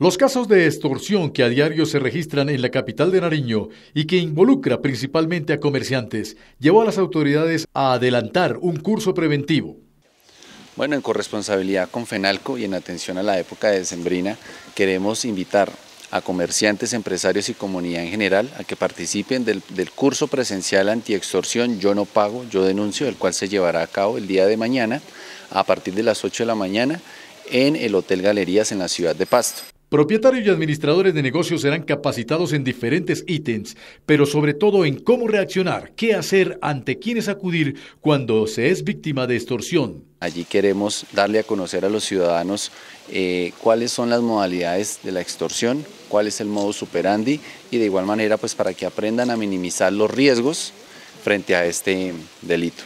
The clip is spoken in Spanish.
Los casos de extorsión que a diario se registran en la capital de Nariño y que involucra principalmente a comerciantes llevó a las autoridades a adelantar un curso preventivo. Bueno, en corresponsabilidad con FENALCO y en atención a la época de Sembrina, queremos invitar a comerciantes, empresarios y comunidad en general a que participen del, curso presencial antiextorsión Yo no pago, yo denuncio, el cual se llevará a cabo el día de mañana a partir de las 8 de la mañana en el Hotel Galerías en la ciudad de Pasto. Propietarios y administradores de negocios serán capacitados en diferentes ítems, pero sobre todo en cómo reaccionar, qué hacer, ante quiénes acudir cuando se es víctima de extorsión. Allí queremos darle a conocer a los ciudadanos eh, cuáles son las modalidades de la extorsión, cuál es el modo superandi y de igual manera pues para que aprendan a minimizar los riesgos frente a este delito.